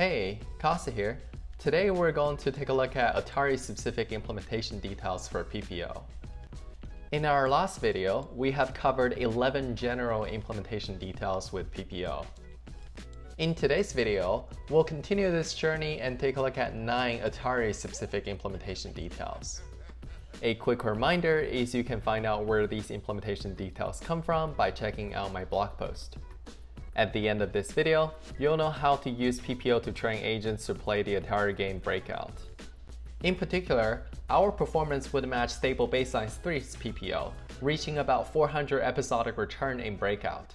Hey, Costa here. Today we're going to take a look at Atari-specific implementation details for PPO. In our last video, we have covered 11 general implementation details with PPO. In today's video, we'll continue this journey and take a look at 9 Atari-specific implementation details. A quick reminder is you can find out where these implementation details come from by checking out my blog post. At the end of this video, you'll know how to use PPO to train agents to play the Atari game Breakout. In particular, our performance would match Stable Baselines 3's PPO, reaching about 400 episodic return in Breakout.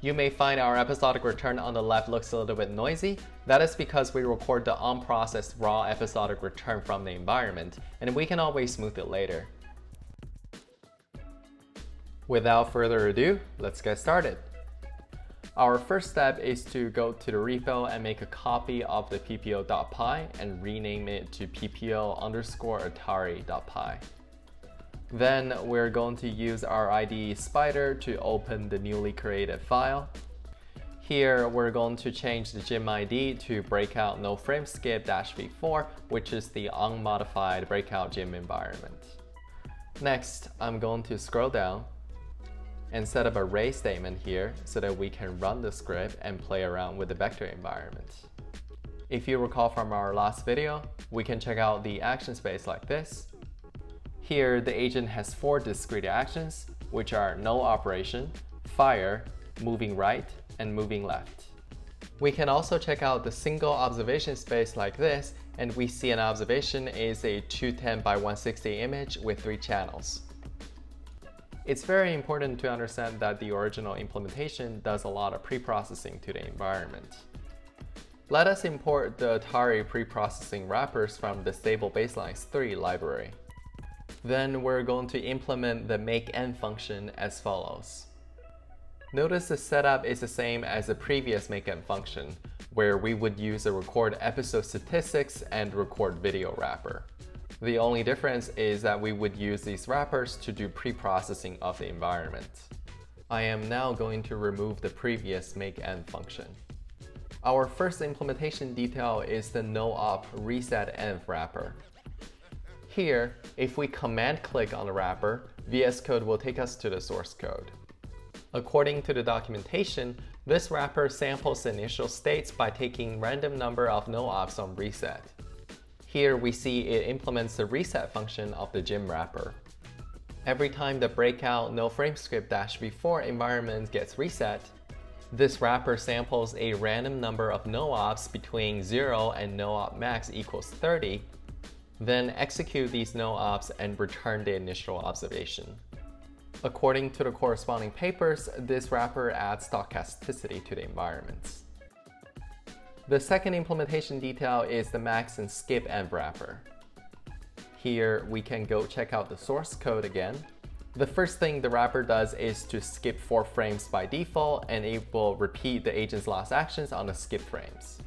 You may find our episodic return on the left looks a little bit noisy. That is because we record the unprocessed raw episodic return from the environment, and we can always smooth it later. Without further ado, let's get started. Our first step is to go to the repo and make a copy of the ppo.py and rename it to ppo underscore atari.py. Then we're going to use our IDE Spider to open the newly created file. Here we're going to change the gym ID to breakout no frame skip v4, which is the unmodified breakout gym environment. Next, I'm going to scroll down and set up a ray statement here so that we can run the script and play around with the vector environment. If you recall from our last video, we can check out the action space like this. Here, the agent has four discrete actions, which are no operation, fire, moving right, and moving left. We can also check out the single observation space like this, and we see an observation is a 210 by 160 image with three channels. It's very important to understand that the original implementation does a lot of pre-processing to the environment. Let us import the Atari pre-processing wrappers from the Stable Baselines 3 library. Then we're going to implement the makeEnv function as follows. Notice the setup is the same as the previous makeEnv function, where we would use a record episode statistics and record video wrapper. The only difference is that we would use these wrappers to do pre-processing of the environment. I am now going to remove the previous makeEnv function. Our first implementation detail is the no-op reset env wrapper. Here, if we command click on the wrapper, VS Code will take us to the source code. According to the documentation, this wrapper samples initial states by taking random number of no-ops on reset. Here we see it implements the reset function of the gym wrapper. Every time the breakout no frame skip v4 environment gets reset, this wrapper samples a random number of no-ops between 0 and no-op max equals 30, then execute these no-ops and return the initial observation. According to the corresponding papers, this wrapper adds stochasticity to the environments. The second implementation detail is the max and skip env wrapper. Here we can go check out the source code again. The first thing the wrapper does is to skip 4 frames by default and it will repeat the agent's last actions on the skip frames.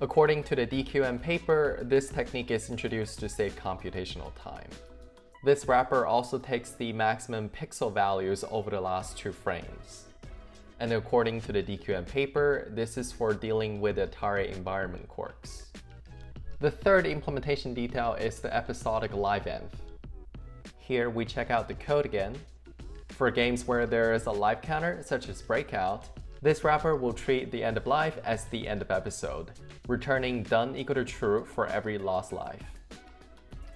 According to the DQN paper, this technique is introduced to save computational time. This wrapper also takes the maximum pixel values over the last two frames. And according to the DQN paper, this is for dealing with the Atari environment quirks. The third implementation detail is the episodic life env. Here we check out the code again. For games where there is a live counter, such as Breakout, this wrapper will treat the end of life as the end of episode, returning done equal to true for every lost life.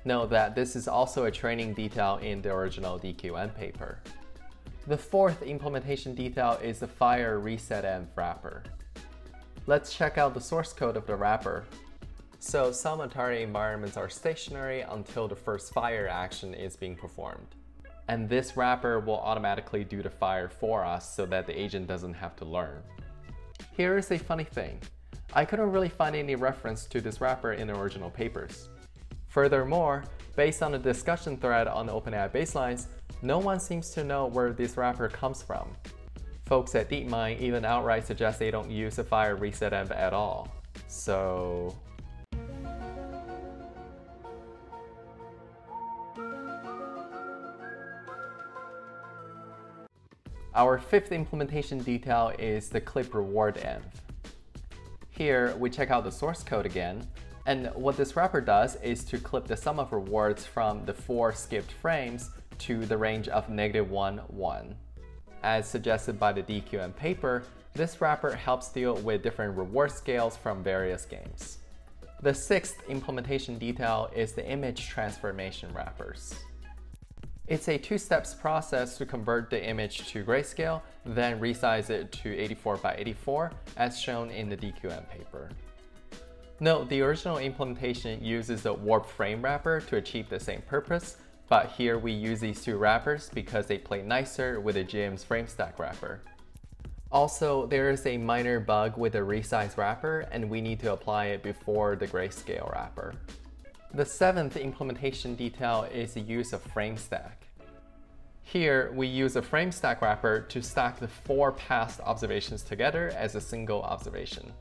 Note that this is also a training detail in the original DQN paper. The fourth implementation detail is the fire reset env wrapper. Let's check out the source code of the wrapper. So some Atari environments are stationary until the first fire action is being performed. And this wrapper will automatically do the fire for us so that the agent doesn't have to learn. Here is a funny thing. I couldn't really find any reference to this wrapper in the original papers. Furthermore, based on a discussion thread on the OpenAI baselines, no one seems to know where this wrapper comes from. Folks at DeepMind even outright suggest they don't use a fire reset env at all. So... Our fifth implementation detail is the clip reward env. Here, we check out the source code again, and what this wrapper does is to clip the sum of rewards from the four skipped frames to the range of negative 1, 1. As suggested by the DQN paper, this wrapper helps deal with different reward scales from various games. The sixth implementation detail is the image transformation wrappers. It's a two steps process to convert the image to grayscale, then resize it to 84 by 84 as shown in the DQN paper. Note, the original implementation uses the warp frame wrapper to achieve the same purpose, but here we use these two wrappers because they play nicer with the gym's frame stack wrapper. Also, there is a minor bug with the resize wrapper and we need to apply it before the grayscale wrapper. The seventh implementation detail is the use of frame stack. Here, we use a frame stack wrapper to stack the four past observations together as a single observation.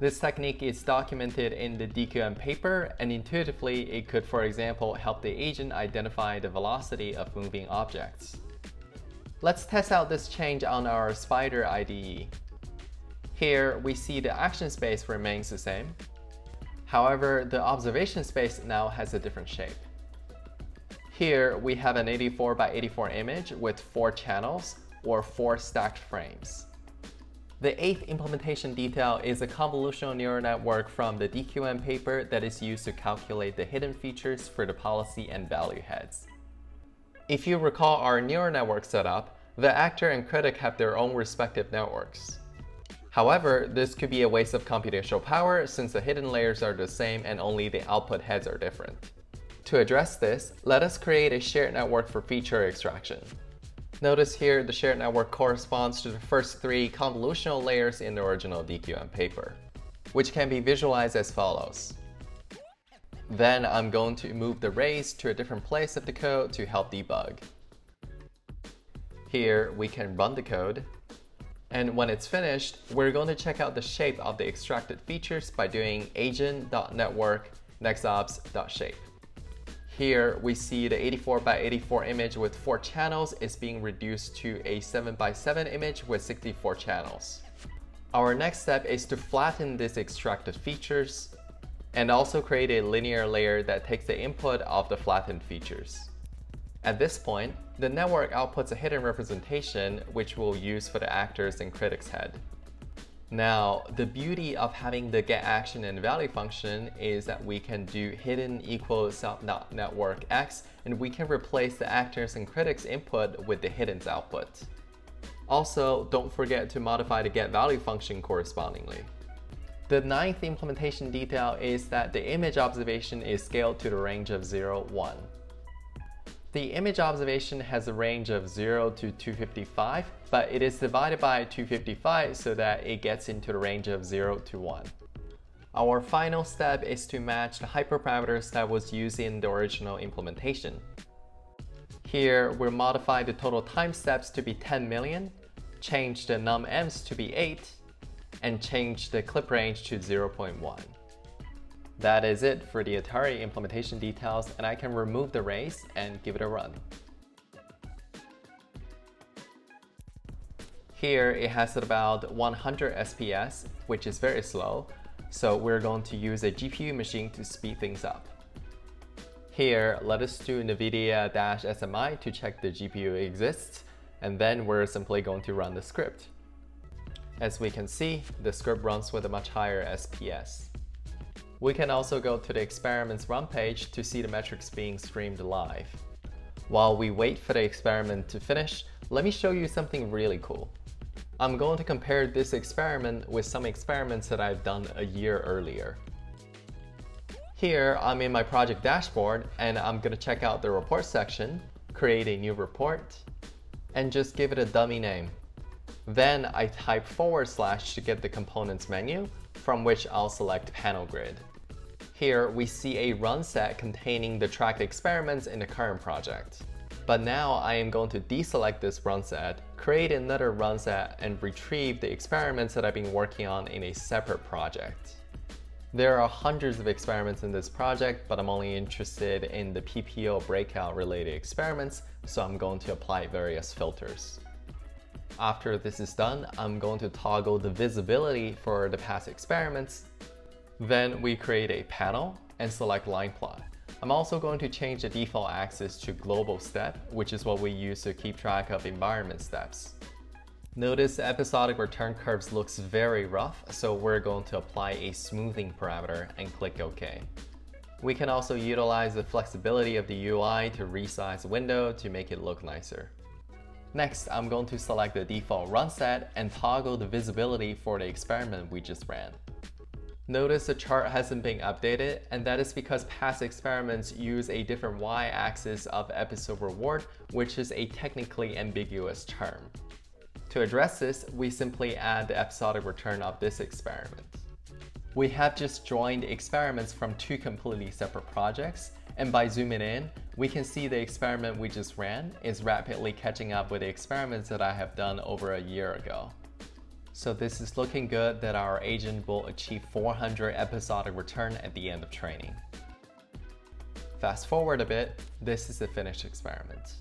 This technique is documented in the DQN paper, and intuitively, it could, for example, help the agent identify the velocity of moving objects. Let's test out this change on our Spider IDE. Here, we see the action space remains the same. However, the observation space now has a different shape. Here, we have an 84 by 84 image with four channels, or four stacked frames. The eighth implementation detail is a convolutional neural network from the DQN paper that is used to calculate the hidden features for the policy and value heads. If you recall our neural network setup, the actor and critic have their own respective networks. However, this could be a waste of computational power since the hidden layers are the same and only the output heads are different. To address this, let us create a shared network for feature extraction. Notice here the shared network corresponds to the first three convolutional layers in the original DQN paper, which can be visualized as follows. Then I'm going to move the raise to a different place of the code to help debug. Here we can run the code, and when it's finished, we're going to check out the shape of the extracted features by doing agent.network nextobs.shape. Here we see the 84 by 84 image with 4 channels is being reduced to a 7 by 7 image with 64 channels. Our next step is to flatten these extracted features and also create a linear layer that takes the input of the flattened features. At this point, the network outputs a hidden representation which we'll use for the actors and critics head. Now, the beauty of having the get action and value function is that we can do hidden equals self network x and we can replace the actors and critics input with the hidden's output. Also, don't forget to modify the get value function correspondingly. The ninth implementation detail is that the image observation is scaled to the range of 0, 1. The image observation has a range of 0 to 255, but it is divided by 255 so that it gets into the range of 0 to 1. Our final step is to match the hyperparameters that was used in the original implementation. Here, we'll modify the total time steps to be 10 million, change the num-envs to be 8, and change the clip range to 0.1. That is it for the Atari implementation details and I can remove the race and give it a run. Here it has about 100 SPS, which is very slow, so we're going to use a GPU machine to speed things up. Here, let us do NVIDIA-SMI to check the GPU exists, and then we're simply going to run the script. As we can see, the script runs with a much higher SPS. We can also go to the experiments run page to see the metrics being streamed live. While we wait for the experiment to finish, let me show you something really cool. I'm going to compare this experiment with some experiments that I've done a year earlier. Here, I'm in my project dashboard and I'm gonna check out the report section, create a new report, and just give it a dummy name. Then I type forward slash to get the components menu, from which I'll select panel grid. Here, we see a run set containing the tracked experiments in the current project. But now I am going to deselect this run set, create another run set, and retrieve the experiments that I've been working on in a separate project. There are hundreds of experiments in this project, but I'm only interested in the PPO breakout related experiments, so I'm going to apply various filters. After this is done, I'm going to toggle the visibility for the past experiments. Then we create a panel and select line plot. I'm also going to change the default axis to global step, which is what we use to keep track of environment steps. Notice the episodic return curves looks very rough, so we're going to apply a smoothing parameter and click OK. We can also utilize the flexibility of the UI to resize the window to make it look nicer. Next, I'm going to select the default run set and toggle the visibility for the experiment we just ran. Notice the chart hasn't been updated, and that is because past experiments use a different y-axis of episode reward, which is a technically ambiguous term. To address this, we simply add the episodic return of this experiment. We have just joined experiments from two completely separate projects, and by zooming in, we can see the experiment we just ran is rapidly catching up with the experiments that I have done over a year ago. So this is looking good that our agent will achieve 400 episodic return at the end of training. Fast forward a bit, this is the finished experiment.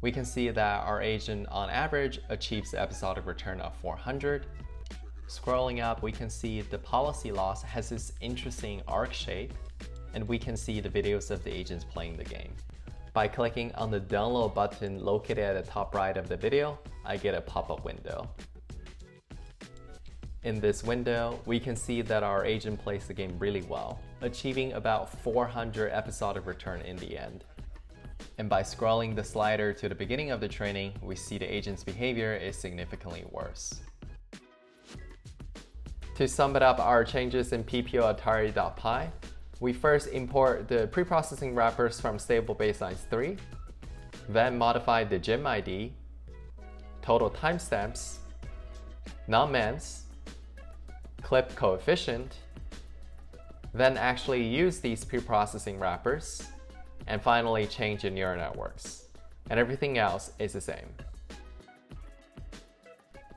We can see that our agent on average achieves episodic return of 400. Scrolling up, we can see the policy loss has this interesting arc shape and we can see the videos of the agents playing the game. By clicking on the download button located at the top right of the video, I get a pop-up window. In this window, we can see that our agent plays the game really well, achieving about 400 episodic return in the end. And by scrolling the slider to the beginning of the training, we see the agent's behavior is significantly worse. To sum it up our changes in PPO Atari.py, we first import the preprocessing wrappers from stable baselines 3, then modify the gym ID, total timestamps, non-mans, clip coefficient, then actually use these preprocessing wrappers, and finally change the neural networks. And everything else is the same.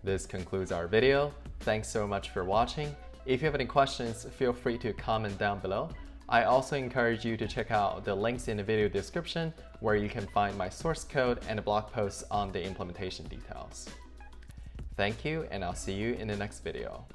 This concludes our video. Thanks so much for watching. If you have any questions, feel free to comment down below. I also encourage you to check out the links in the video description where you can find my source code and blog post on the implementation details. Thank you and I'll see you in the next video.